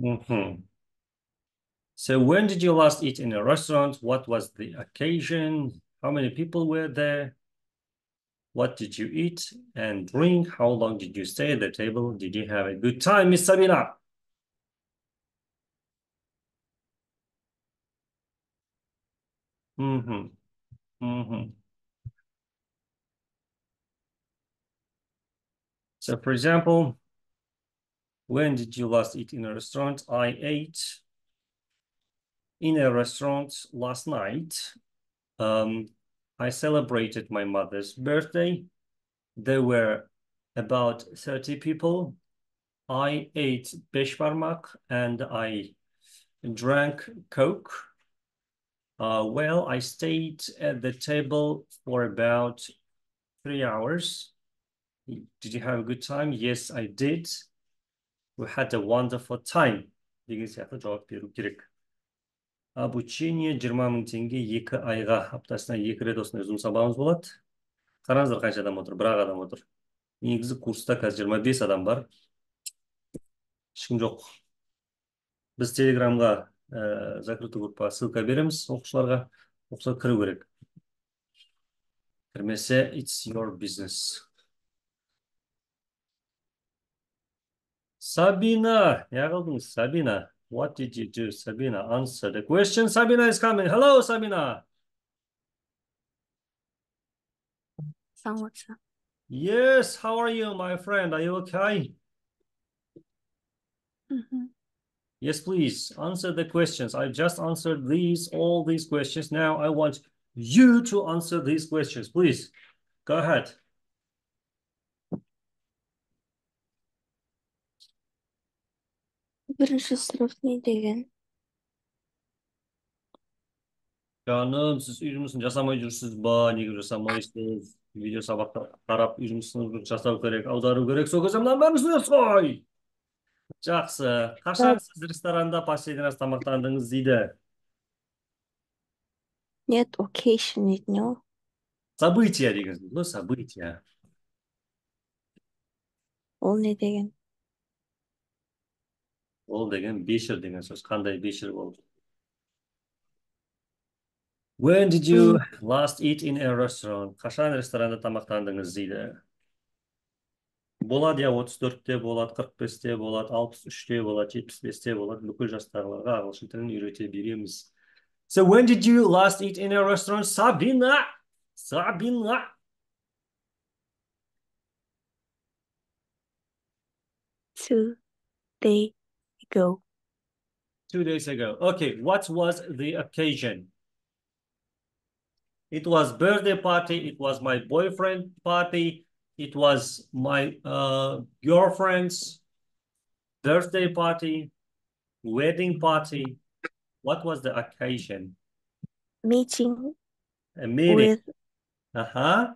Mhm. So when did you last eat in a restaurant? What was the occasion? How many people were there? What did you eat and drink? How long did you stay at the table? Did you have a good time, Miss Sabina? Mm-hmm. Mm-hmm. So for example, when did you last eat in a restaurant? I ate in a restaurant last night. Um, I celebrated my mother's birthday. There were about 30 people. I ate beshbarmak and I drank Coke. Uh, well, I stayed at the table for about three hours. Did you have a good time? Yes, I did. We had a wonderful time. деген сияқты жауап беру керек. Обучение жиырма мың теңге екі айға аптасына екі рет осындай зум сабағымыз болады. Қараңыздар қанша адам отыр? Бір ақ адам отыр. Негізі курста қазір жиырма бес адам бар. Ешкім жоқ. Біз телеграмға ә, закрытый группаға ссылка береміз оқушыларға. Оқушылар кіру керек. Кірмесе it's your business. Sabina, Sabina, what did you do? Sabina, answer the question. Sabina is coming. Hello, Sabina. Yes, how are you, my friend? Are you okay? Mm -hmm. Yes, please answer the questions. I just answered these, all these questions. Now I want you to answer these questions. Please, go ahead. Бірінші сынып не деген жаным сіз үй жұмысын жасамай жүрсіз ба неге жасамайсыз видео сабақта қарап үй жұмысын жасау керек аудару керек сол кезде мынаның бәрін түсінесіз ғой жақсы қашан сіз ресторанда последний раз тамақтандыңыз дейді нет occasion дейді ғой событие деген сөз ғой событие ол не деген ол деген бешір деген сөз қандай бешір болды when did you last eat in a restaurant? Қашан ресторанда тамақтандыңыз дейді болады иә отыз төртте болады қырық бесте болады алпыс үште болады жетпіс бесте болады бүкіл жастағыларға ағылшын тілін үйрете береміз so when did you last eat in a restaurant? Сабина сабина ago. Two days ago. Okay, what was the occasion? It was birthday party. It was my boyfriend party. It was my uh, girlfriend's birthday party, wedding party. What was the occasion? Meeting. A meeting. With uh-huh.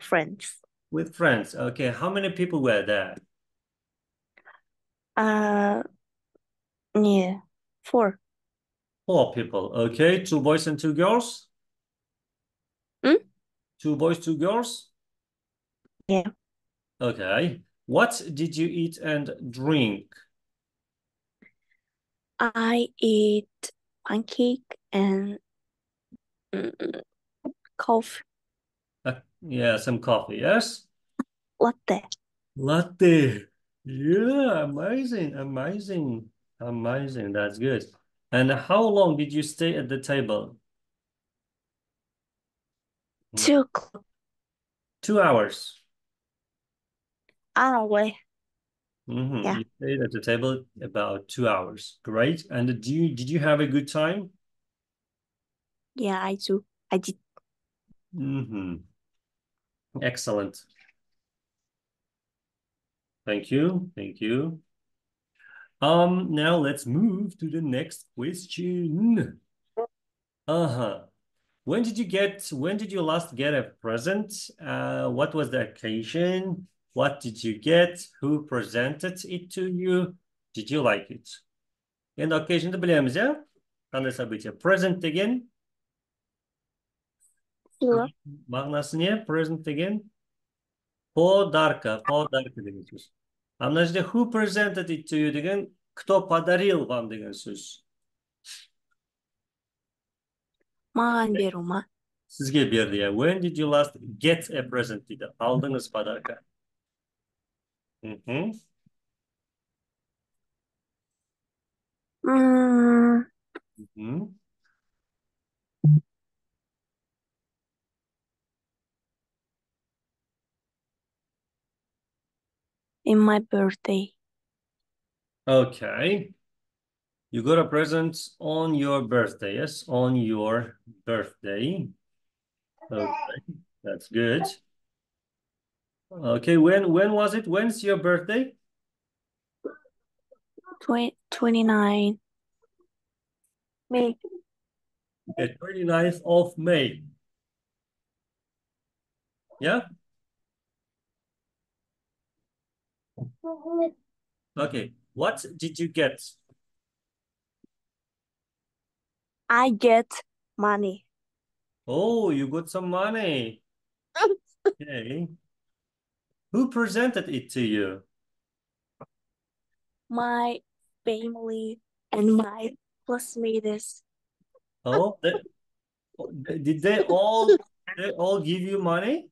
Friends. With friends. Okay, how many people were there? Uh, yeah, four. Four people. Okay, two boys and two girls. Hmm? Two boys, two girls. Yeah. Okay. What did you eat and drink? I eat pancake and mm, coffee. Uh, yeah, some coffee. Yes. Latte. Latte. Yeah, amazing, amazing, amazing. That's good. And how long did you stay at the table? Two o'clock. Two hours. hour. Mm-hmm. Yeah. You stayed at the table about two hours. Great. And did you did you have a good time? Yeah, I do. I did. Mm-hmm. Excellent. Thank you. Thank you. Um, now let's move to the next question. Uh-huh. When did you get, when did you last get a present? Uh, what was the occasion? What did you get? Who presented it to you? Did you like it? Енді occasion'ды білеміз, иә? Қандай событие? Present деген? Мағынасы не? Present деген? Подарка, подарка деген сөз. Мына жерде who presented it to you деген кто подарил вам деген сөз. маған беру ма Сізге берді, иә. When did you last get a present дейді. Алдыңыз подарка. Мгм. м in my birthday Okay. You got a present on your birthday, yes? On your birthday. Okay, that's good. Okay, when when was it? When's your birthday? Twen- 29 May The 29th of May. Yeah? Okay. What did you get? I get money Oh, you got some money. Okay. Who presented it to you? my family and my classmates Oh, they- did they all they all give you money?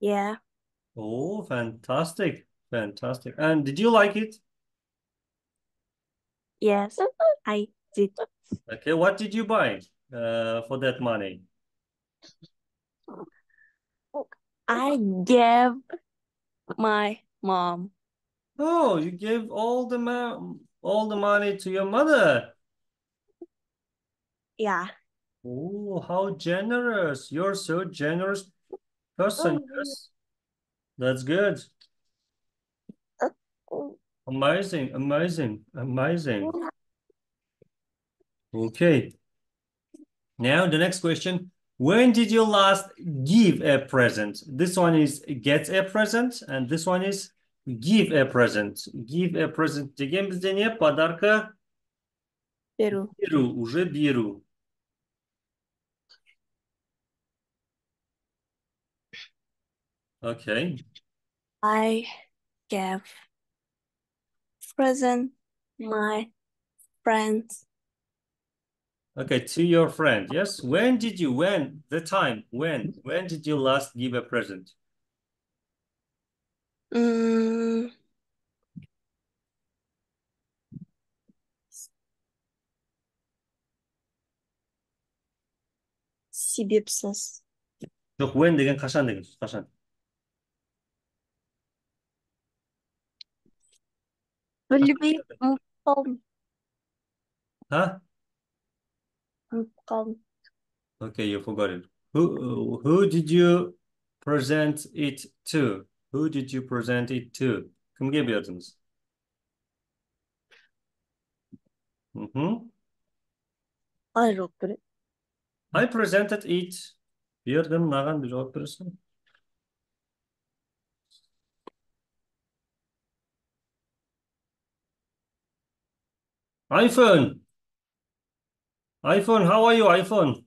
yeah Oh, fantastic. Fantastic. And did you like it? yes I did Okay, what did you buy uh, for that money? I gave my mom Oh, you gave all the ma all the money to your mother. yeah Oh, how generous. You're so generous person, yes. That's good. Amazing, amazing, amazing. Okay. Now the next question. When did you last give a present? This one is get a present and this one is give a present. Give a present деген бізде не? Подарка беру беру, уже беру. Okay. I gave present my friends Okay, to your friend. Yes. When did you, when, the time, when, when did you last give a present? м себепсіз Жоқ, when деген қашан деген сөз, қашан? Willoughby Mccomb. Huh? Mccomb. Okay, you forgot it. Who who did you present it to? Who did you present it to? Come Kim your yaptınız? Mm -hmm. I wrote it. I presented it. Bir yerden nagan bir cevap verirsin. iPhone. iPhone, how are you, iPhone?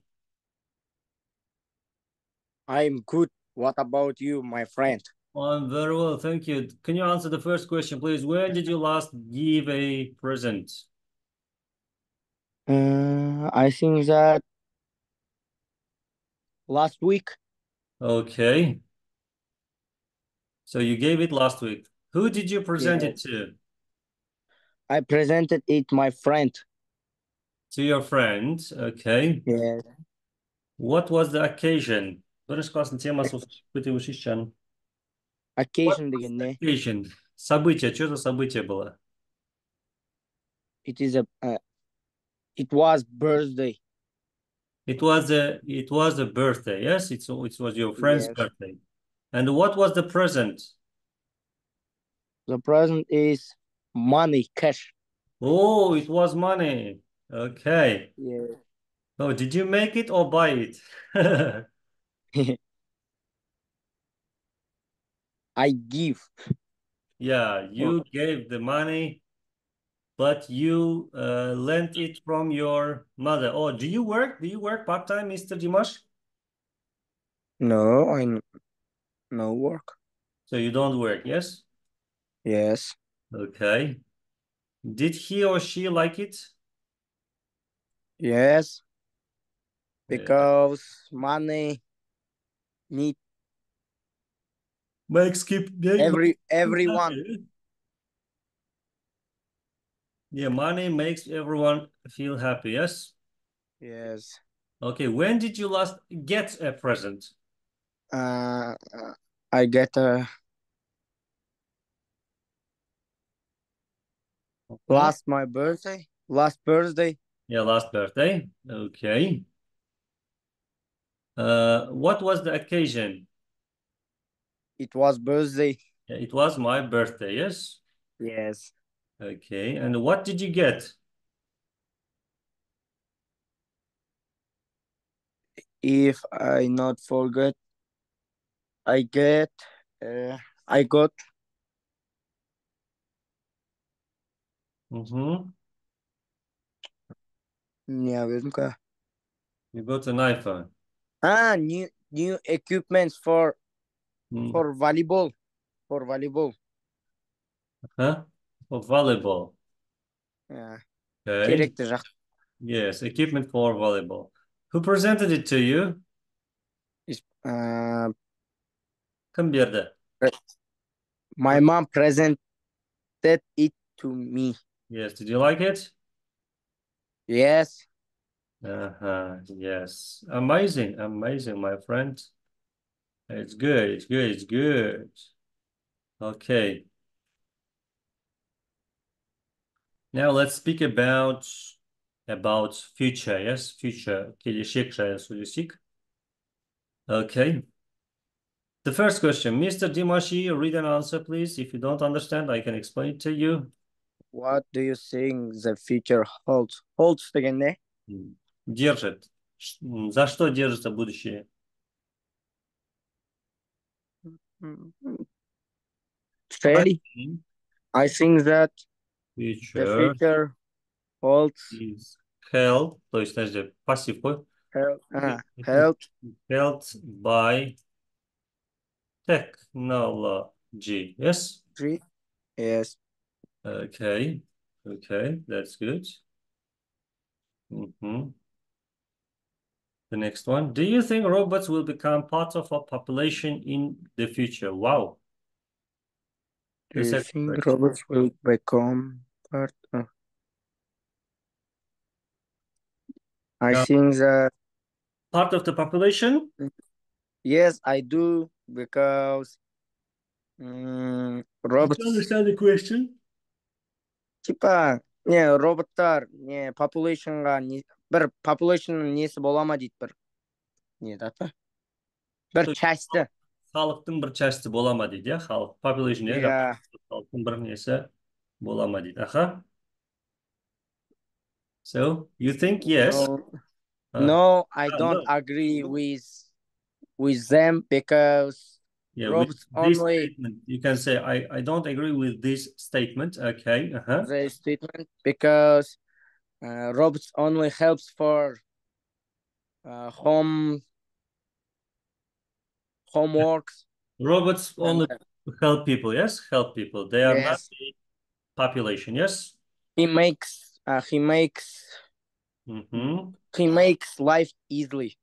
I'm good. What about you, my friend? I'm very well, thank you. Can you answer the first question, please? When did you last give a present? Uh, I think that last week. Okay. So you gave it last week. Who did you present it to? I presented it my friend. To your friend. Okay. Yes. What was the occasion? Бірінші класстың темасы осы өте өшішчан. Occasion деген не? Occasion. Событие. Что за событие было? It is a. Uh, it was birthday. It was a it was a birthday. Yes, it's it was your friend's Yes. birthday. And what was the present? The present is money, cash. Oh, it was money. Okay. Yeah. Oh, did you make it or buy it? I give. Yeah, you gave the money, but you uh, lent it from your mother. Oh, do you work? Do you work part-time, Mr. Dimash? No, I no work. So you don't work, yes? Yes. Okay. Did he or she like it? Yes, Yeah. because money need Makes keep every everyone. Yeah, money makes everyone feel happy, yes? Yes. Okay, when did you last get a present? Uh, I get a last my birthday. Last birthday. Yeah, last birthday. Okay. Uh, what was the occasion? It was birthday. Yeah, it was my birthday, yes? Yes. Okay, and what did you get? If I not forget, I get. Uh, I got Mhm. don't ka- You got an iPhone. Ah, new new equipment for Mm. for volleyball. For volleyball. Huh? For volleyball. Yeah. Okay. Yes, equipment for volleyball. Who presented it to you? Uh, Kim my mom presented it to me. Yes. Did you like it? Yes. Uh-huh. Yes. Amazing. Amazing, my friend. It's good. It's good. It's good. Okay. Now let's speak about about future. Yes, future. Gelecek söyleyecek. Okay. The first question, Mr. Dimashi, read an answer, please. If you don't understand, I can explain it to you. What do you think the future holds? Holds деген не? М, Держит. Ш- м, За что держится будущее? Fairly. М, I think that the Future future holds is held, то есть, подожди, пассив какой? held, ah, It is held held by technology. Yes? three. Yes. Okay. Okay, that's good. hmm The next one. Do you think robots will become part of our population in the future? Wow. Do you think correct. robots will become part of? I think that Part of the population? yes, I do because mm, robots Did you understand the question? Типа не роботтар не популяtionға не бір populationның несі бола ма дейді бір не еді аты бір часті Халықтың бір части бола ма дейді, иә? Халық, population, иә? иә Халықтың бір несі бола ма дейді. Аха. So, you think yes? no, Uh, no I don't no. agree with with them because Yeah, only you can say, I, I don't agree with this statement. Okay. Uh-huh. the statement because uh, robots only helps for uh, home homeworks Robots only help people, yes? Help people. They are not the population, yes? he makes uh, he makes Mm-hmm. he makes life easily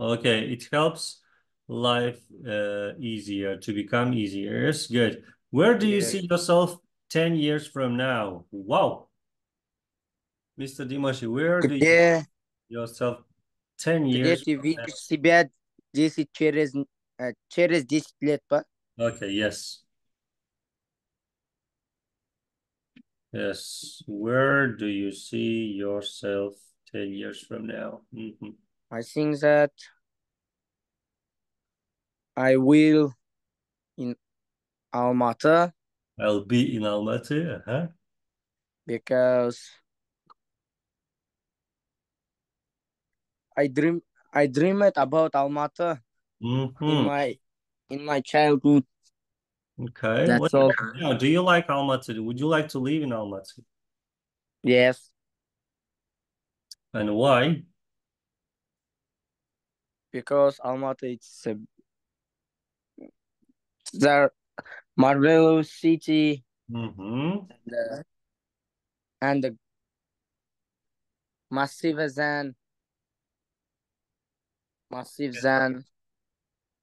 Okay, it helps life uh, easier to become easier. Yes, good. Where do you yes see yourself 10 years from now? Wow. Mr. Dimashi, where do you see где yourself 10 где years ты from now? видишь себя 10 через э, через 10 лет па Okay, yes. Yes. Where do you see yourself 10 years from now? Mhm. I think that I will in Almaty I'll be in Almaty. Uh-huh. because I dream I dreamed about Almaty in hmm my in my childhood Okay. What that's all now, do you like Almaty? Would you like to live in Almaty? yes And why? because Almaty it's a the Marvelous City. Mm-hmm. And, uh, and the Massive Zen, Massive Zen,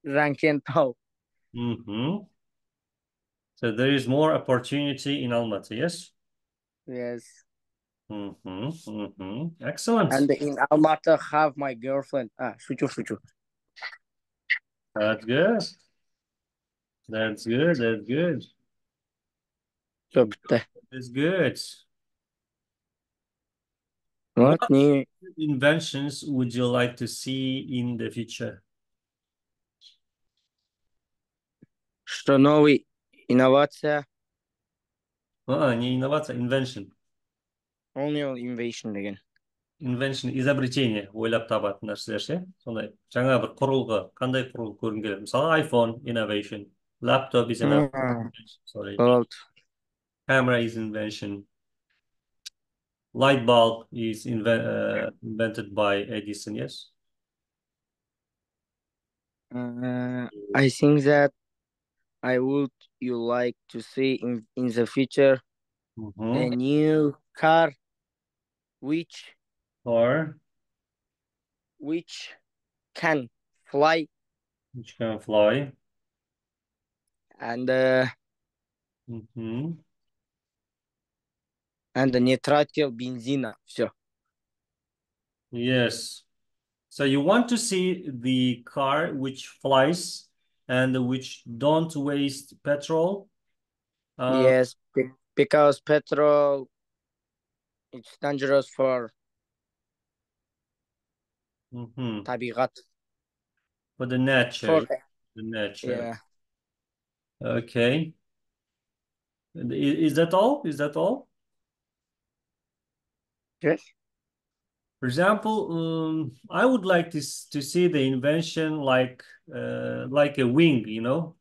ranking top. Mm-hmm. So there is more opportunity in Almaty, yes? Yes. Mm-hmm, mm-hmm. Excellent. And in Almaty have my girlfriend. Ah, Shuchu, Shuchu. That's good. That's good. That's good. Бітті. That's good. Вот, не Inventions would you like to see in the future? что новый инновация, А, не инновация, invention. ол innovation деген. Invention, изобретение, ойлап табатын нәрселер ше. Сондай жаңа бір құрылғы, қандай құрылғы көргің келеді? Мысалы, iPhone, innovation. Laptop is an mm. sorry. Camera is invention. Light bulb is uh, invented by Edison, yes? Uh, I think that I would you like to see in, in the future mm -hmm. a new car which or which can fly which can fly and uh, mm -hmm. and the nitratio benzina. Sure. Yes. So you want to see the car which flies and which don't waste petrol. Uh, yes, because petrol it's dangerous for mm -hmm. tabirat. For the nature. For, the nature. Yeah. Okay. And i- Is that all? Is that all? Yes. For example, um, I would like to s- to see the invention like uh, like a wing, you know?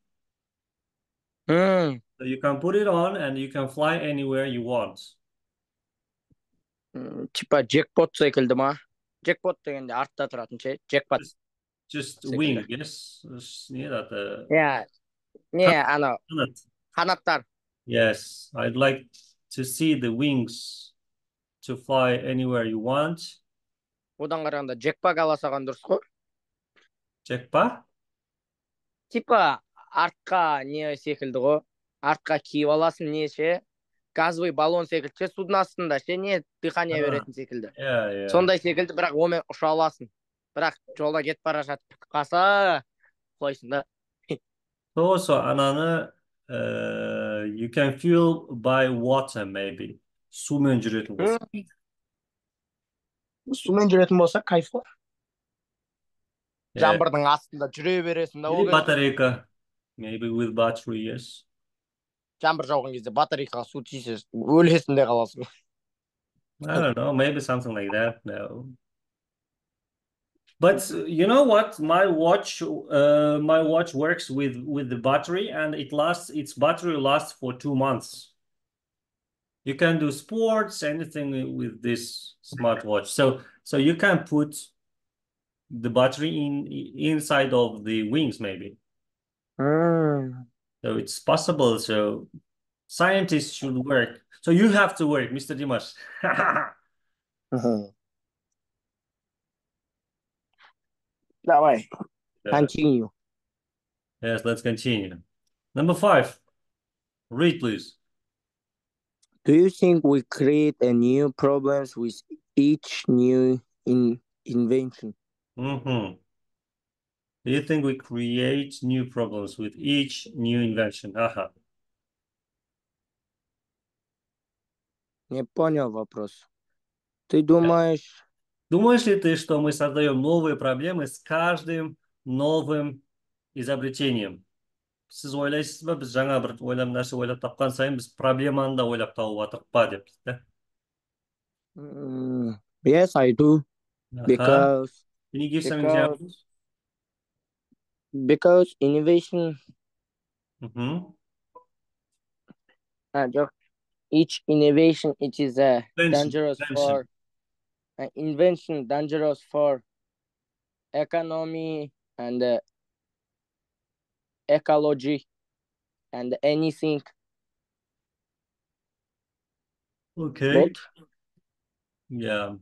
М, So you can put it on and you can fly anywhere you want. м, Типа джекпот секілді ма? Джекпот дегенде артта тұратын ше, джекпот. Just Секілді. wing, yes? Just, yeah, that uh, Yeah. Не, ана qanat. қанаттар. Yes, I'd like to see the wings to fly anywhere you want. Одан қарағанда джекпак ала салған дұрыс қой. Jackpot? Типа артқа не секілді ғой. Артқа киіп аласың не ше? Газовый баллон секілді ше, судың астында ше, не дыхание беретін секілді. Yeah, yeah. Сондай секілді, бірақ онымен ұша аласың. Бірақ жолда кетіп бара жатып қалса, құлайсың да. So, so ananı uh, you can fuel by water maybe. Сумен жүретін болса. Сумен жүретін болса, кайф қой. Жаңбырдың астында жүре бересің да. Или Ол кезде батарейка. Maybe with battery, yes. жаңбыр жауған кезде батарейкаға су тисе, өлесің де қаласың. I don't know, maybe something like that. No. But you know what? My watch, uh, my watch works with with the battery, and it lasts. Its battery lasts for two months. You can do sports, anything with this smartwatch. So, so you can put the battery in inside of the wings, maybe. So it's possible. So scientists should work. So you have to work, Mr. Dimash. Давай, Uh, continue. Yes, let's continue. Number five. Read, please. Do you think we create a new problems with each new in invention? Mm-hmm. Do you think we create new problems with each new invention? Ага. Не понял вопрос. Ты думаешь, Думаешь ли ты, что мы создаем новые проблемы с каждым новым изобретением? Сіз ойлайсыз ба, біз жаңа бір ойлам нәрсе ойлап тапқан сайын біз проблеманы да ойлап тауып жатырмық па деп да? Mm, yes, I do Аха. because Can you give some because- examples? because innovation Мгм. uh, jo- each innovation it is uh, Invention, dangerous invention. for uh, invention dangerous for economy and uh, ecology and anything Okay. both. Yeah.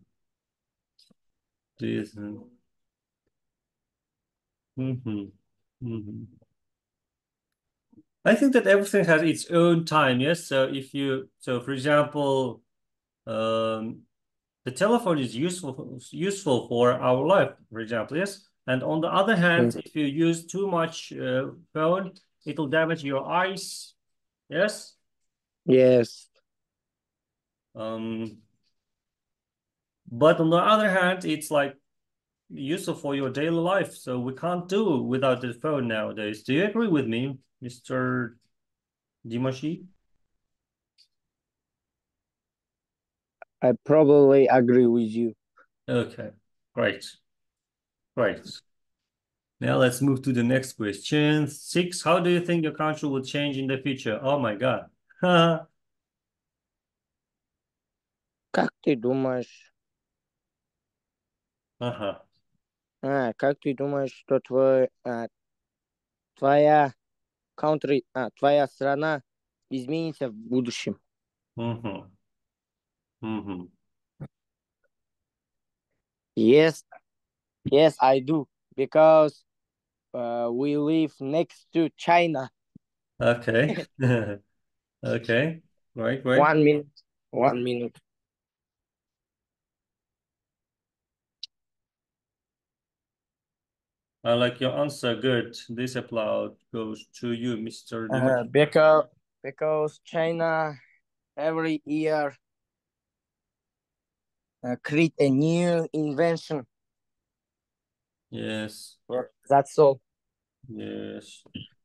Think? Mm-hmm. Mm-hmm. I think that everything has its own time, yes. So if you, so for example, um, the telephone is useful useful for our life, for example, yes. And on the other hand, Mm. if you use too much uh, phone, it will damage your eyes, yes. Yes. Um, but on the other hand, it's like useful for your daily life. So we can't do without the phone nowadays. Do you agree with me, Mr. Dimashi? I probably agree with you. Okay, great. Great. Now let's move to the next question. Six, how do you think your country will change in the future? Oh my God. Как ты думаешь, Ага. а, как ты думаешь, что твой, а, твоя country, а, твоя страна изменится в будущем? Мгм. Mm-hmm. Yes, yes, I do because uh, we live next to China. Okay. okay. Right. Right. One minute. One minute. I like your answer. Good. This applaud goes to you, Mr. Uh, because because China every year uh, create a new invention. Yes. That's all. Yes.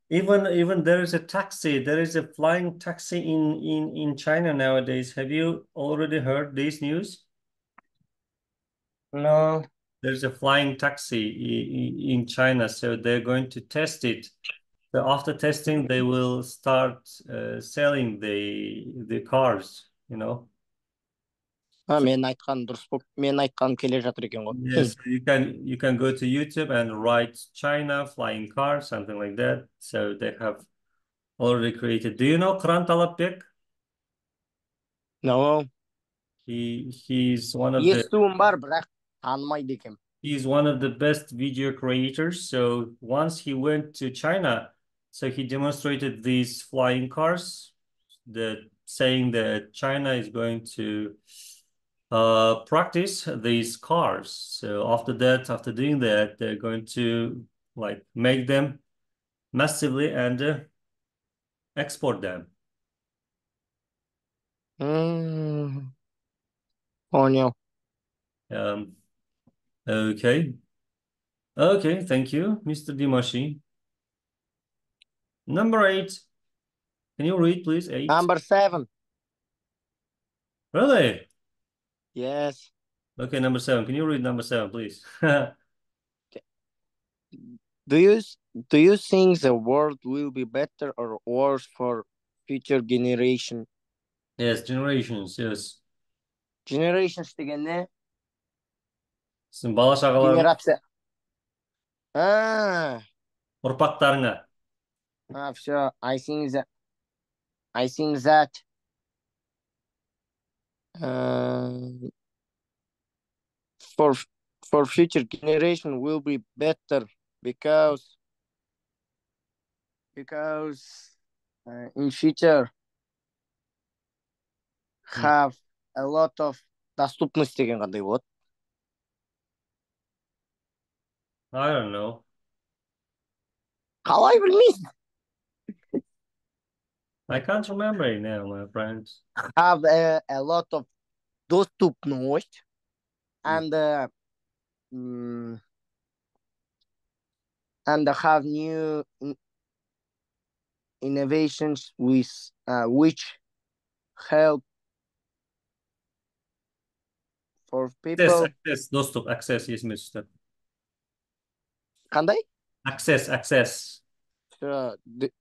Even even there is a taxi. There is a flying taxi in in in China nowadays. Have you already heard this news? No. There's a flying taxi in China, so they're going to test it. So after testing, they will start uh, selling the the cars, you know А, мен айтқан дұрыс болып мен айтқаным келе жатыр екен ғой Yes, you can you can go to YouTube and write China flying car, something like that. So they have already created. Do you know Kran Talapbek? no He he's one of the естуім бар бірақ танымайды екенмін he's one of the best video creators. So once he went to China, so he demonstrated these flying cars, that saying that China is going to uh, practice these cars. So after that, after doing that, they're going to like make them massively and uh, export them. Мм, понял Um, okay. Okay, thank you, Mr. Dimashi. Number eight. Can you read, please? Eight. number seven Really? yes Okay, number seven. Can you read number seven, please? do you do you think the world will be better or worse for future generation Yes, generations, yes. generations деген не Сіздің бала шағаларың, генерация а ұрпақтарыңа. а все I think that I think that uh, for for future generation will be better because because uh, in future have a lot of доступность деген қандай болады I don't know. қалай білмейсің I can't remember it now, my friends. have a, a lot of доступность and uh, mm, and have new in- innovations with uh, which help for people Access, access, доступ, access, есіме түсті. қандай Access, access. Sure, the-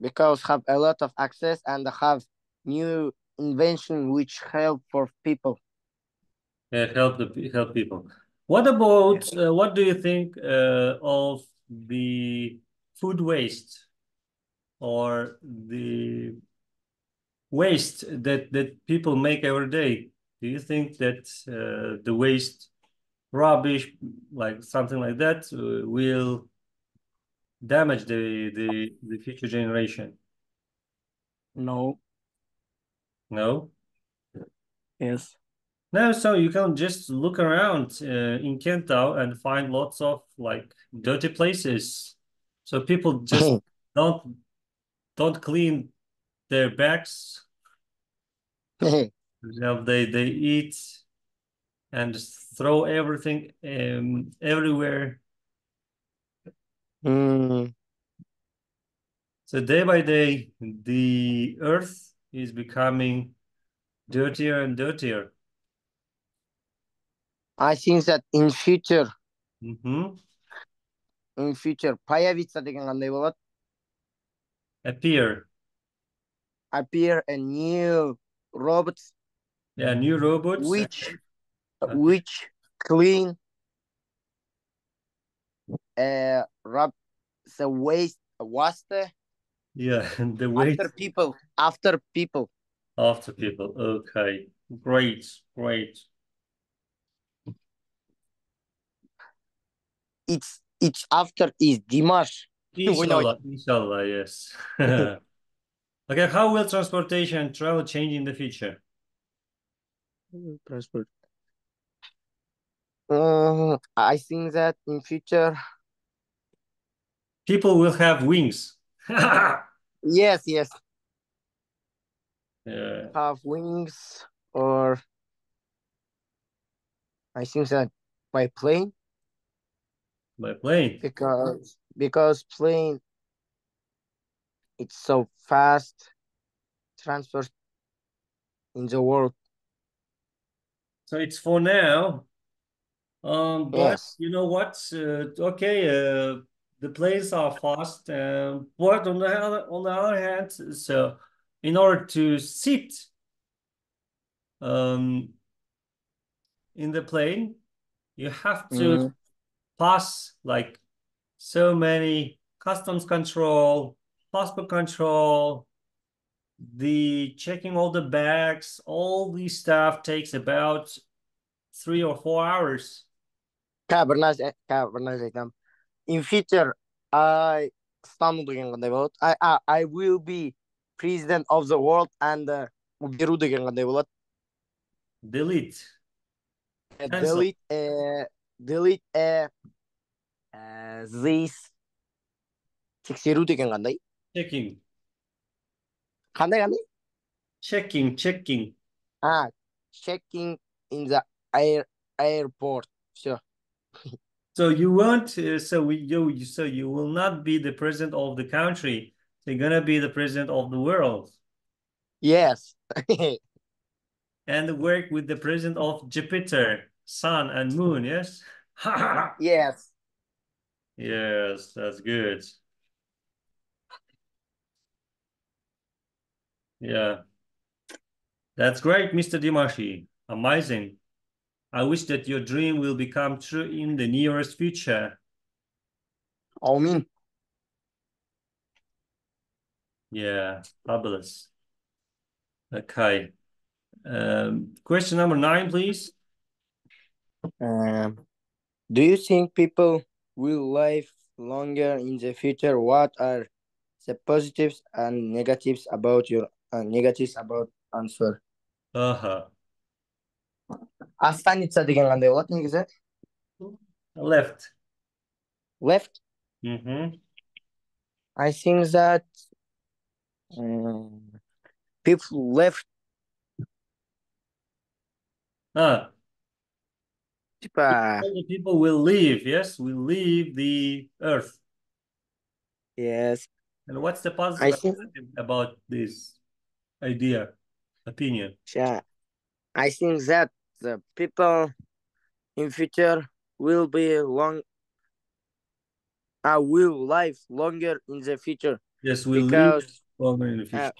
because have a lot of access and have new invention which help for people. Yeah, help the help people. What about uh, what do you think uh, of the food waste or the waste that that people make every day, do you think that uh, the waste, rubbish, like something like that, uh, will damage the the the future generation? No. No. Yes. No, so you can just look around uh, in Kentau and find lots of like dirty places. So people just don't don't clean their bags. You they they eat and throw everything um, everywhere. Hmm. So day by day, the earth is becoming dirtier and dirtier. I think that in future, hmm in future появится деген қандай болады? Appear. Appear a new robots Yeah, new robots. which Okay. which clean uh rub the waste waste Yeah, the way after people after people. after people. Okay, great, great. It's it's after is Dimash. We know it. Inshallah, inshallah, yes. Okay, how will transportation and travel change in the future? Transport. Um, I think that in future, People will have wings. yes, yes, Yeah, have wings or I think that by plane by plane. because because plane it's so fast transfer in the world. So it's for now. Um, but Yes. you know what? Uh, okay, uh, the planes are fast. Um, but on the other on the other hand, so in order to sit um in the plane, you have to Mm. pass like so many customs control, passport control, the checking all the bags, all these stuff takes about three or four hours. Ка бір нәрсе ка бір нәрсе айтамын. In future, I стану деген қандай болады? I, I, I will be president of the world and uh, беру деген қандай болады? Delete. Uh, Cancel. delete uh, delete uh, uh, this тексеру деген қандай? Checking. Қандай қандай? Checking, checking. А, checking in the air airport. Все. so you won't, uh, so we you so you will not be the president of the country. You're gonna be the president of the world Yes. and work with the president of Jupiter, Sun, and Moon. Yes. yes. Yes, that's good. Yeah. That's great, Mr. Dimashi. Amazing. I wish that your dream will become true in the nearest future. Amen. Yeah, fabulous. Okay. Um, question number nine, please. Um, do you think people will live longer in the future? What are the positives and negatives about your uh, negatives about answer? Uh huh Останется деген қандай болады негізі? Left. Left. Mm-hmm. I think that um, people left Ah, типа all the people will leave, yes, will leave the earth. yes. And what's the I positive think- about this idea, opinion? Yeah. I think that the people in future will be long I uh, will live longer in the future. Yes, we'll live longer in the uh, future. Uh,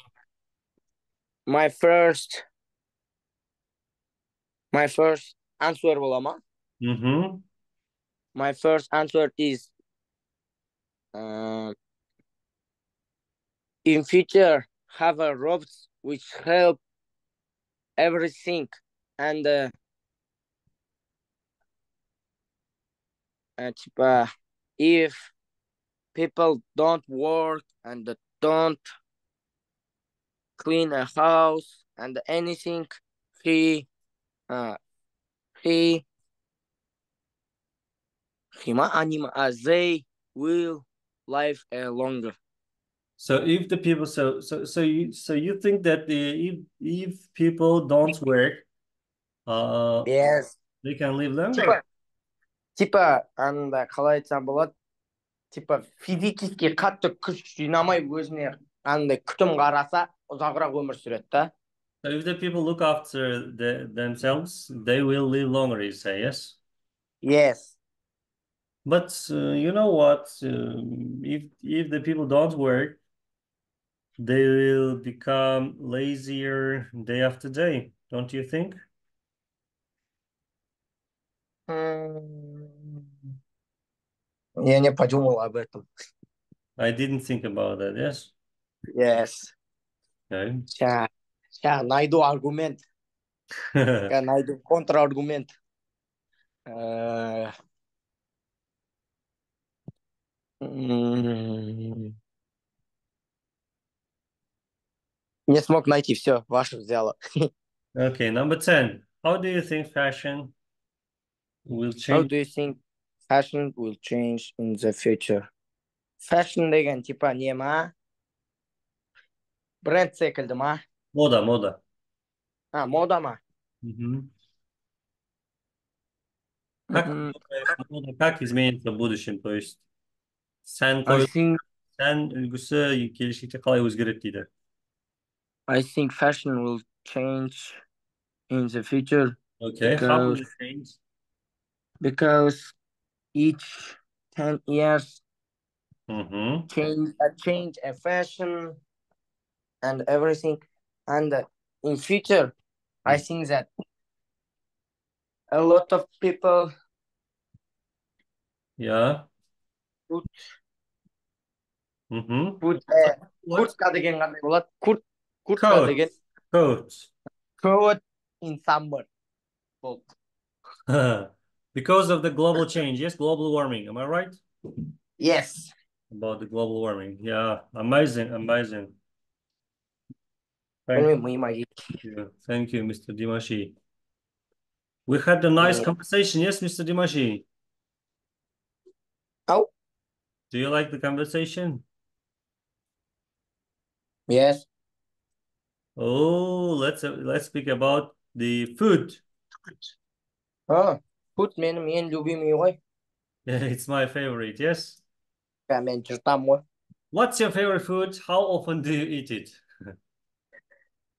my first my first answer Bulama. Mm -hmm. My first answer is uh, in future have a robot which help everything and uh, uh, if people don't work and don't clean a house and anything he uh, he hima anima as they will live uh, longer. So if the people so so so you so you think that the if if people don't work uh, yes they can live longer? типа типа анда қалай айтсам болады типа физически қатты күш жинамай өзіне андай күтім қараса ұзағырақ өмір сүреді да So if the people look after the, themselves, they will live longer, you say, yes? yes But uh, you know what? Um, if if the people don't work, they will become lazier day after day, don't you think? Я не подумал об этом. I didn't think about that, yes? yes. Okay. сейчас сейчас найду аргумент. Я найду контраргумент. Э, не смог найти все ваше взяло Okay, number 10. How do you think fashion will How change? do you think fashion will change in the future? Fashion деген типа не ма? Бренд секілді ма? Мода, мода. А, мода ма? Мгм. Как, Мгм. мода как изменится в будущем? То есть сән I қою, think сән үлгісі келешекте қалай өзгереді дейді. I think fashion will change in the future Okay, how will Because- it change? because each 10 years mm-hmm. change a change a fashion and everything. And in future i think that a lot of people yeah. put mm-hmm. put uh, purt cardigan what? Coat coat cardigan coat coat in summer. Both Because of the global change, yes, global warming. Am I right? Yes. About the global warming. Yeah, amazing, amazing. Thank you. Thank you, Mr. Dimashi. We had a nice yeah. conversation. Yes, Mr. Dimashi. Oh. Do you like the conversation? Yes. Oh, let's let's speak about the food. Oh. курт менің ең любимый ғой Yeah, it's my favorite, yes. Ja, мен жыртамын ғой What's your favorite food? How often do you eat it?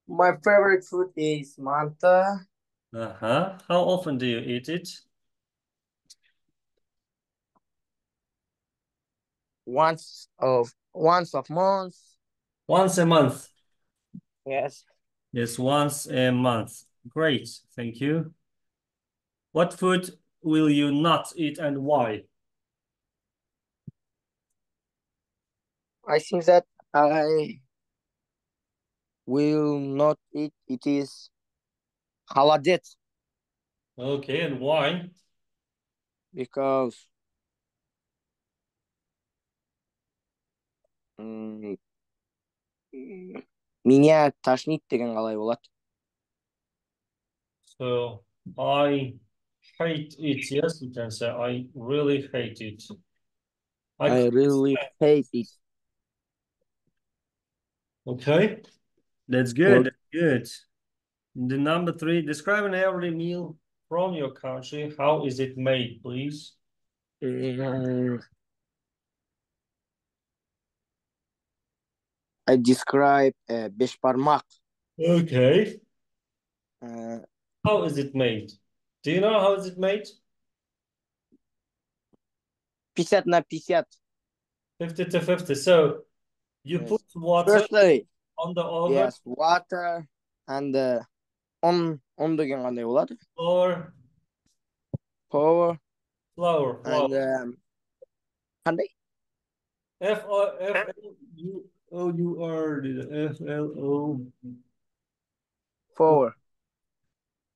my favorite food is manta Uh-huh. How often do you eat it? once of once of month Once a month. yes Yes, once a month. Great, thank you. What food will you not eat and why? I think that I will not eat it is холодец Okay, and why? because м, м, меня тошнит деген қалай болады So I hate it. Yes, you can say, I really hate it. I, I really hate it. Okay. That's good. That's good. The number three, describe an every meal from your country. How is it made, please? Uh, I describe uh, bishparmak. Okay. Uh, How is it made? Do you know how is it made? 50 на 50. 50 to 50. So you yes. put water Firstly, on the oven. Yes, water and uh, on on the qanday bo'ladi? Flour. Flour. Flour. And um, the F O F L U O U R F L O. Flour.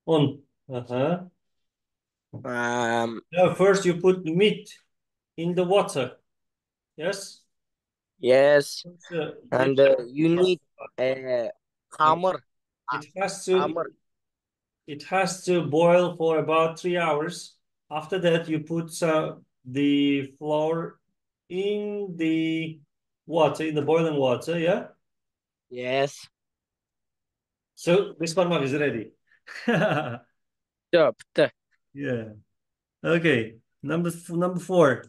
One. Uh huh. Um, Now first you put meat in the water. Yes? yes, So and uh, you need a hammer. it has to Hammer. it has to boil for about three hours. After that, you put uh, the flour in the water, in the boiling water, yeah? Yes. So this parmak is ready. Bitti. Yeah. Okay. Number number four.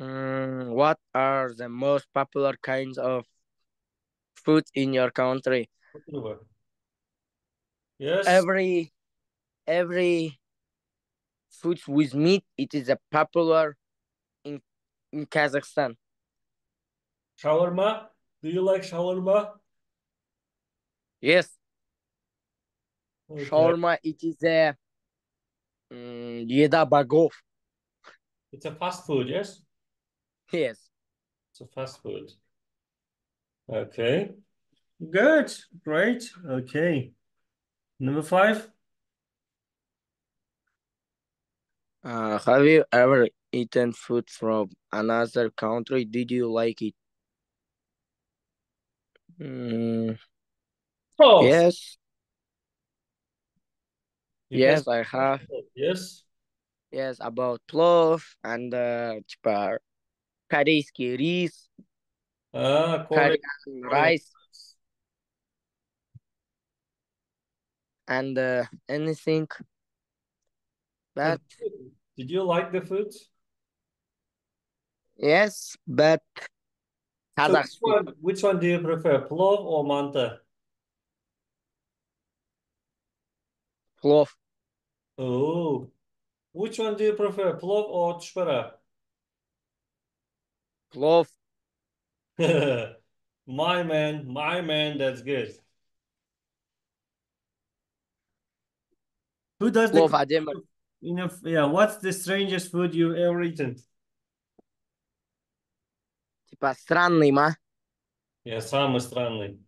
Mm, what are the most popular kinds of food in your country? Yes. Every every food with meat, it is a popular in in Kazakhstan. Shawarma. Do you like shawarma? Yes, Shawarma, it is a hmm, um, yeda bagov. It's a fast food, yes? Yes. It's a fast food. Okay. Good. Great. Okay. Number five. Uh, have you ever eaten food from another country? Did you like it? Mm. Oh. Yes. yes, can- I have. Yes. Yes, about plov and uh, типа корейский рис, Ah, Korean Korean. rice, and uh, anything. But Did you like the food? yes, but So Kazakh which food, one, which one do you prefer, plov or manta? plov, Oh, which one do you prefer, plov or tushpara? plov. My man, my man, that's good. Who does the Plov әдемі. you know, yeah, what's the strangest food you ever eaten? Типа странный ма. Yeah, самый странный.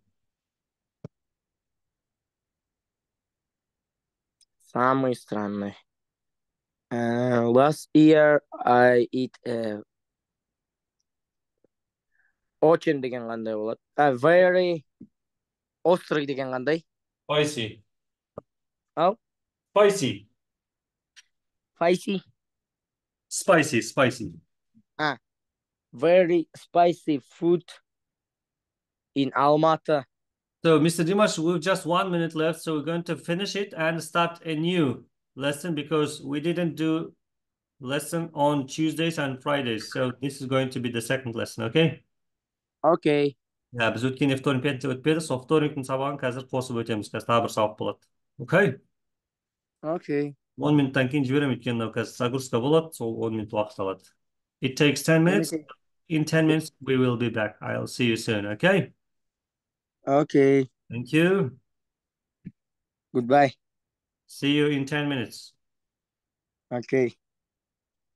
Самый странный. Uh, last year I eat uh, очень деген қандай болады? Uh, very острый деген қандай? Spicy. Ау? Spicy. Spicy. Spicy, spicy. Very spicy food in Almaty. So, Mr. Dimash, we've just one minute left, so we're going to finish it and start a new lesson because we didn't do lesson on Tuesdays and Fridays. So this is going to be the second lesson, okay? Окей. Ja, біз өткен вторник пятница өтпеді, сол вторниктің сабағын қазір қосып өтеміз. Қазір тағы бір сабақ болады. Окей? Окей. 10 минуттан кейін жіберемін, өйткені мынау қазір загрузка болады, сол 10 минут уақыт алады. It takes 10 minutes. In 10 minutes, we will be back. I'll see you soon, okay? Okay. Thank you. Goodbye. See you in 10 minutes. Okay.